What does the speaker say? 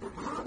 Uh-huh.